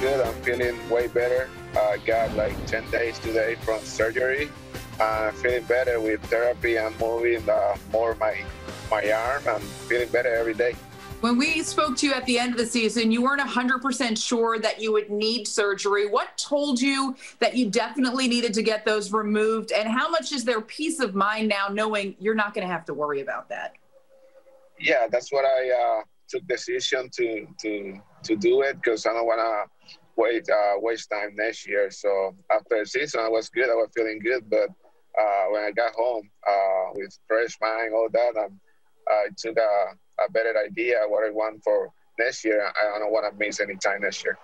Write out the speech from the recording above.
good. I'm feeling way better. I got like 10 days today from surgery. I'm feeling better with therapy. I'm moving uh, more my my arm. I'm feeling better every day. When we spoke to you at the end of the season, you weren't 100% sure that you would need surgery. What told you that you definitely needed to get those removed? And how much is there peace of mind now knowing you're not going to have to worry about that? Yeah, that's what I uh, took decision to to to do it because I don't want to wait uh, waste time next year. So after the season, I was good. I was feeling good, but uh, when I got home uh, with fresh mind, all that, um, I took a, a better idea what I want for next year. I don't want to miss any time next year.